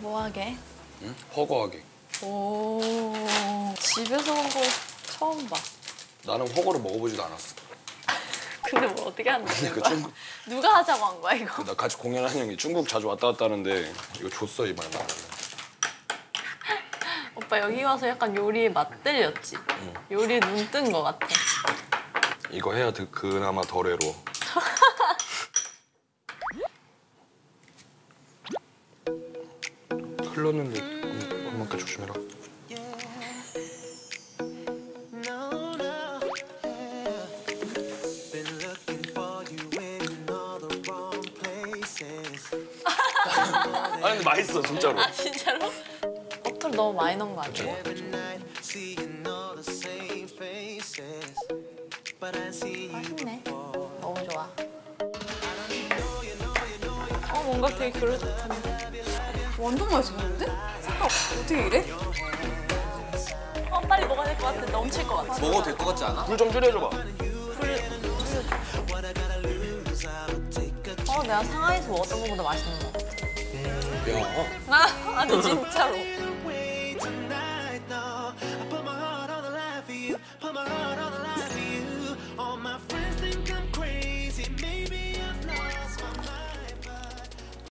뭐하게? 응? 허거하게. 오 집에서 온 거 처음 봐. 나는 허거를 먹어보지도 않았어. 근데 뭘 어떻게 하는 그 거야? 중국 누가 하자고 한 거야 이거? 나 같이 공연하는 형이 중국 자주 왔다 갔다 하는데 이거 줬어 이번에 나. 오빠 여기 와서 약간 요리에 맛들렸지? 요리에 눈 뜬 거 같아. 이거 해야 드- 그나마 덜 외로 흘렀는데 음, 엄마께 조심해라. 아니 근데 맛있어 진짜로. 아 진짜로? 버터를 너무 많이 넣은 거 you 맛있네. 너무 좋아. 어 뭔가 되게 좋던데. 완전 맛있어 보이는데? 색깔 어떻게 이래? 어 빨리 먹어야 될 것 같아. 넘칠 것 같아. 먹어도 될 것 같지 않아? 불 좀 줄여줘봐. 어 내가 상하이에서 먹었던 것보다 맛있는 것 같아. 야, 아 아니 진짜로.